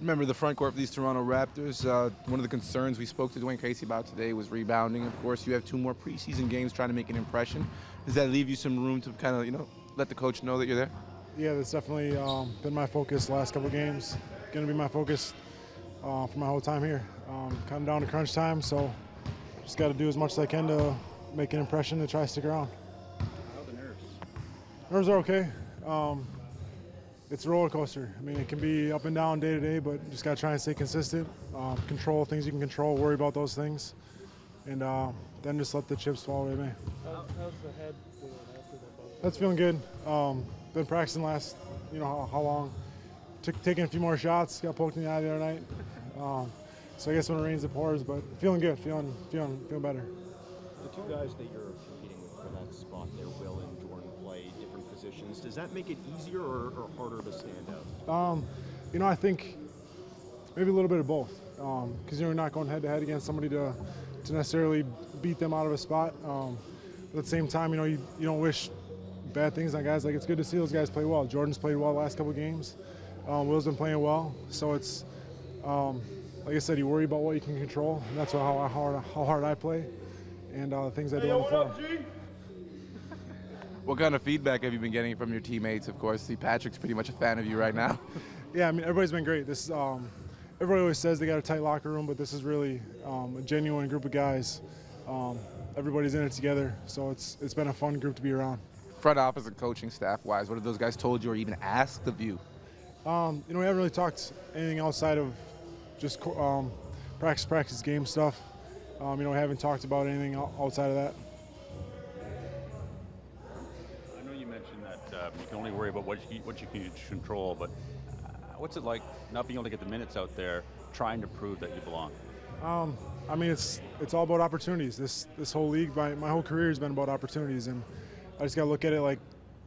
Remember the front court for these Toronto Raptors. Uh, one of the concerns we spoke to Dwane Casey about today was rebounding. Of course, you have two more preseason games trying to make an impression. Does that leave you some room to kind of, you know, let the coach know that you're there? Yeah, that's definitely um, been my focus the last couple games. Going to be my focus uh, for my whole time here. Um, kind of down to crunch time, so just got to do as much as I can to make an impression to try to stick around. How the nerves? Nerves are okay. Um, it's a roller coaster. I mean, it can be up and down day to day, but just got to try and stay consistent, um, control things you can control, worry about those things, and uh, then just let the chips fall where they may. How's the head feeling after the? That's feeling good. Um, been practicing last, you know, how, how long? Taking a few more shots. Got poked in the eye the other night. Um, so I guess when it rains, it pours. But feeling good. Feeling, feeling, feeling better. The two guys that you're competing with for that spot there, Will and Jordan, play different positions. Does that make it easier or, or harder to stand out? Um, you know, I think maybe a little bit of both. Because you know, you're not going head to head against somebody to, to necessarily beat them out of a spot. Um, but at the same time, you know, you, you don't wish bad things on guys. Like it's good to see those guys play well. Jordan's played well the last couple games. Um, Will's been playing well. So it's, um, like I said, you worry about what you can control. And that's how, how hard how hard I play, and uh, the things I do on the floor. What kind of feedback have you been getting from your teammates? Of course, see Patrick's pretty much a fan of you right now. Yeah, I mean everybody's been great. This um, everybody always says they got a tight locker room, but this is really um, a genuine group of guys. Um, everybody's in it together, so it's it's been a fun group to be around. Front office and coaching staff wise, what have those guys told you or even asked of you? Um, you know, we haven't really talked anything outside of just um, practice, practice, game stuff. Um, you know, we haven't talked about anything outside of that. Um, you can only worry about what you, what you can control, but uh, what's it like not being able to get the minutes out there, trying to prove that you belong? Um, I mean, it's it's all about opportunities. This this whole league, my, my whole career has been about opportunities, and I just got to look at it like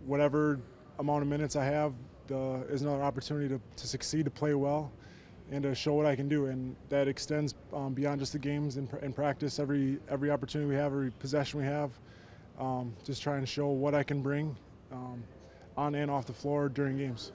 whatever amount of minutes I have is another opportunity to, to succeed, to play well, and to show what I can do. And that extends um, beyond just the games and, pr- and practice. Every every opportunity we have, every possession we have, um, just trying to show what I can bring um, on and off the floor during games.